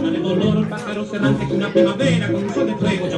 Voces de dolor, pájaros errantes que una primavera con un sol de fuego